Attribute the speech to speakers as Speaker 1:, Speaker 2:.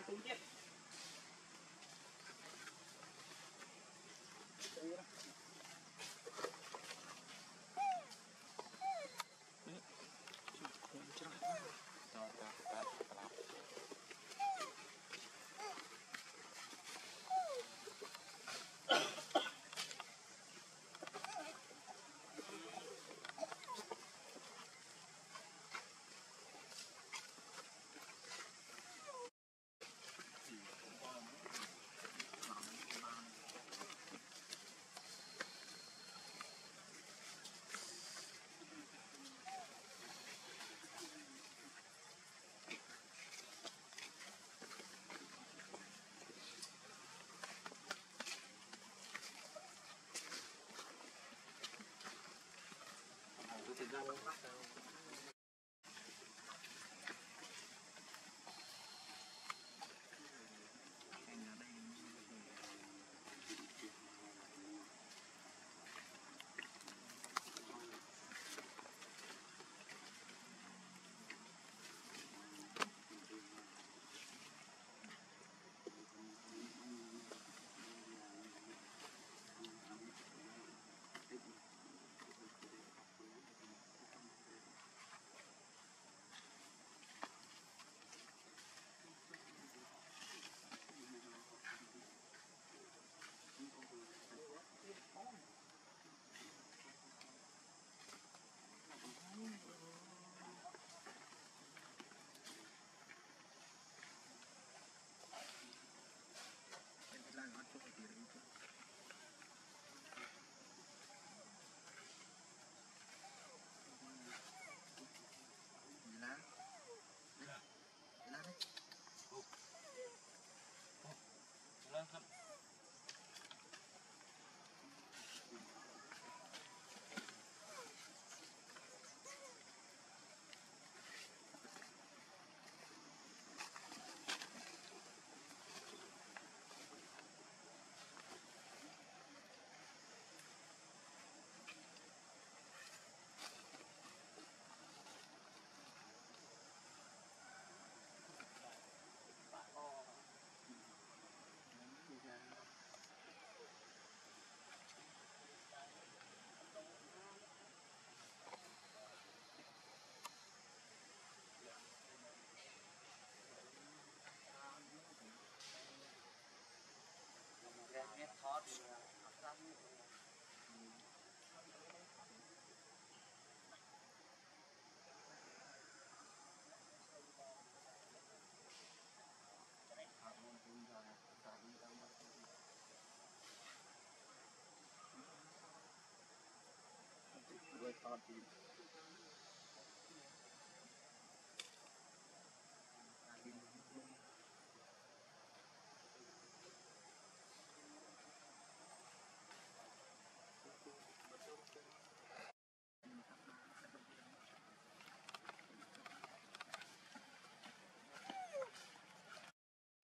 Speaker 1: I can get So. Heartbeat.